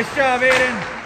Nice job, Aiden.